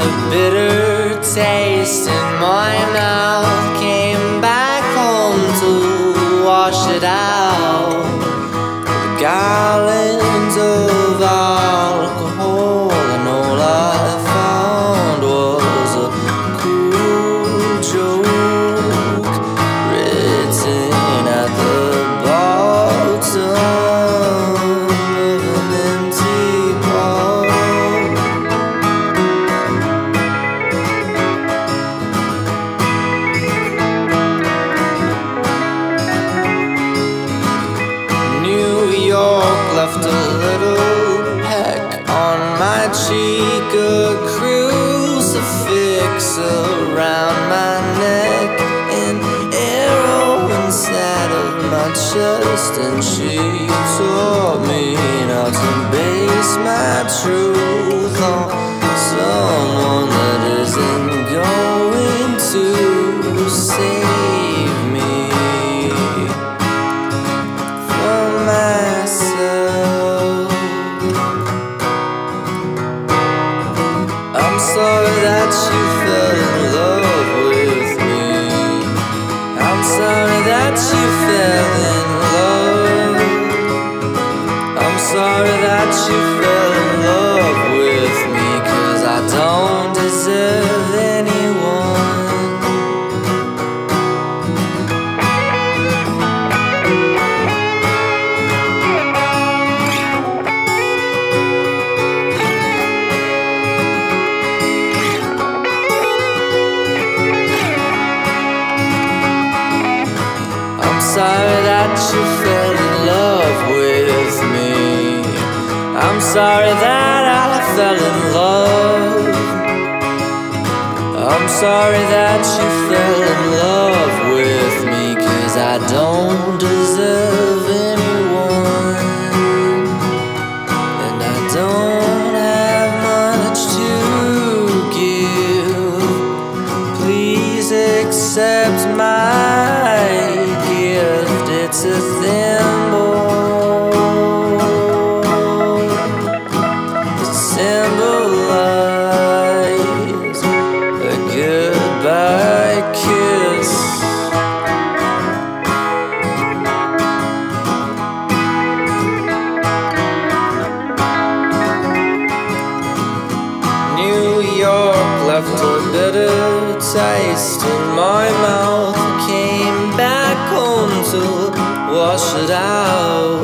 The bitter taste in my mouth. Came back home to wash it out. Around my neck, an arrow inside of my chest, and she taught me how to base my truth on sorry that you fell in love that you fell in love with me. I'm sorry that I fell in love. I'm sorry that you fell in love with me. Cause I don't It's a thimble. A goodbye kiss. New York left a bitter taste in my mouth. it out.